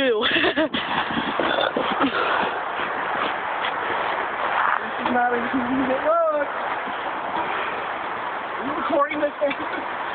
too. not as easy as it looks. Are you recording this thing?